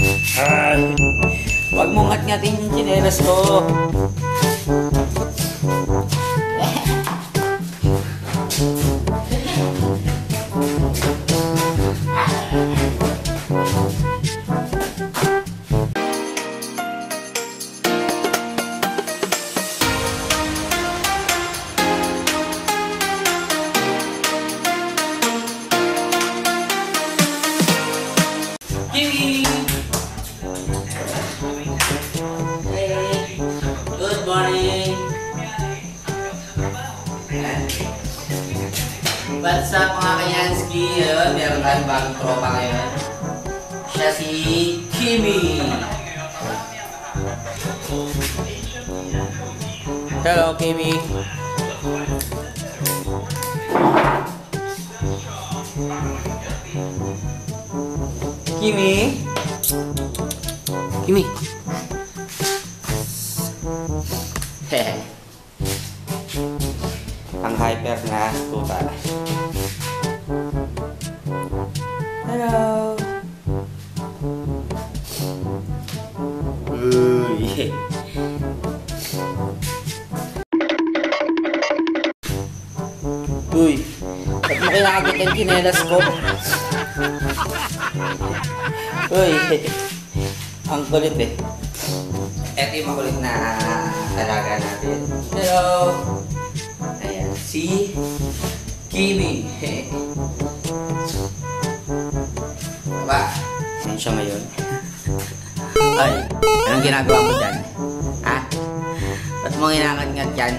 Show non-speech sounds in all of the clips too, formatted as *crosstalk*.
Ay, wag mo ngat-ngatin yung chinelas ko. What's up mga Kayanski? Ayun, meron tayong bagong tropa ngayon. Siya si Kimi! Hello, Kimi! Kimi? Kimi? Hehe. Ang hyper na tuta. Kinakagit yung kinelas ko? Uy. Ang kulit eh. Ito yung makulit na alaga natin. Hello. Ayan. Si Kimi. Ba, yan siya ngayon. Ay, anong ginagawa mo dyan? Ha? Ba't mo ginangat-ngat yan?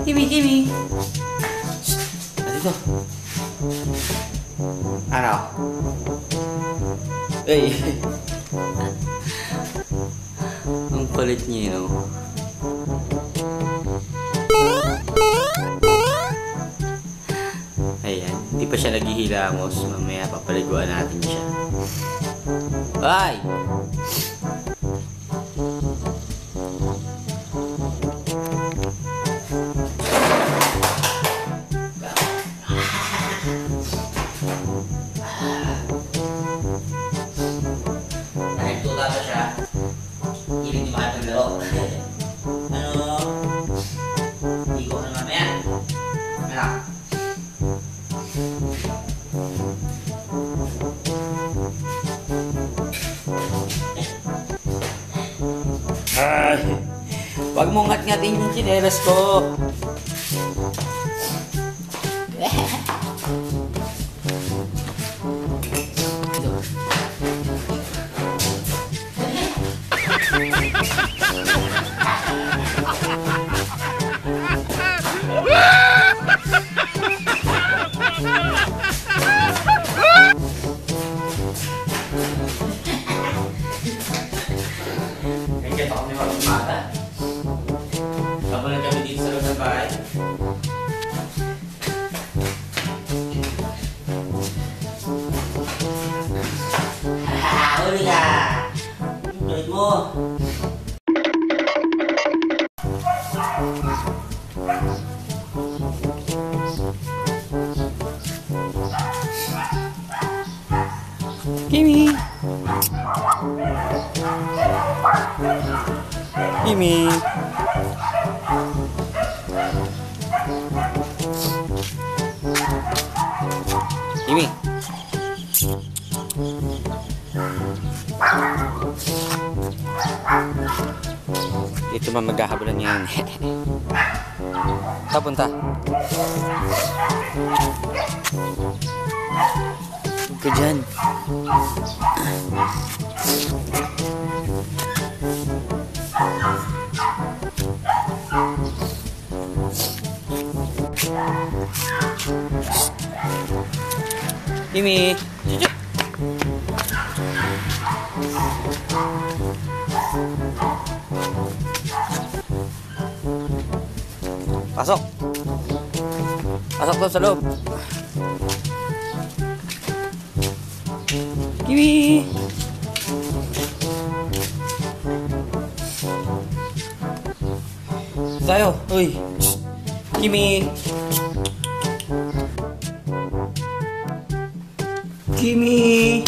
Kimi, Kimi! Ano ito? Ano? Uy! Ang kulit niya, no? Ayan, hindi pa siya naghihilamos. Mamaya papaliguan natin siya. Ay! Pa siya, hindi ko makapaglaro. *laughs* ano? Hindi ko ano mamaya. Mamaya. Ay, wag mo ngat-ngatin yung chinelas ko. Kimi! Kimi! Kimi! Dito ba maghahabulan yan? Papunta. Huwag ka dyan. Kimi! Pasok. Pasok doon sa loob. Kiwi! Tayo! Uy! Kimi! Kimi!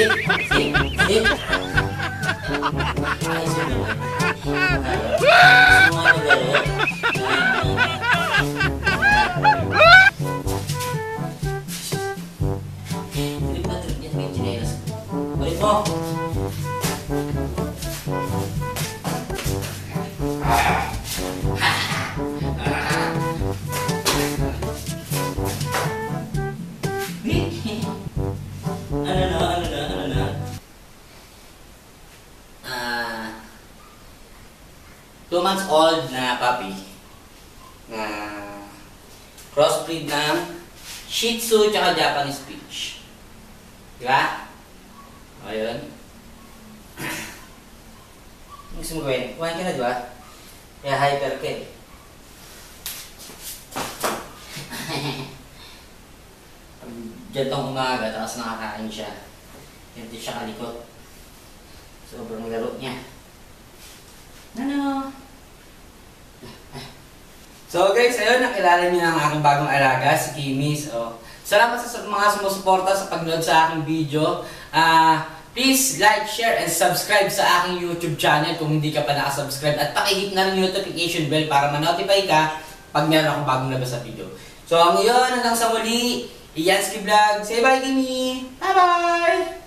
Ha ha ha ha! 2 months old na puppy na crossbreed ng Shih Tzu at Japanese Peach. Di ba? O, yun. Ang gusto mo gawin? Kumain ka na, di ba? Kaya hyper ka eh. *laughs* Diyan tong umaga, tapos nakakain siya. Hindi siya kalikot. Sobrang laro niya. Ano? So guys, ayun, nakilala niyo na ang aking bagong alaga, si Kimi. So, salamat sa mga sumusuporta sa pagnood sa aking video. Ah, please like, share, and subscribe sa aking YouTube channel kung hindi ka pa nakasubscribe. At pakihit na rin yung notification bell para ma-notify ka pag meron akong bagong labas sa video. So, ang iyon, hanggang sa muli, Iyanski Vlog. Say bye, Kimi! Bye-bye!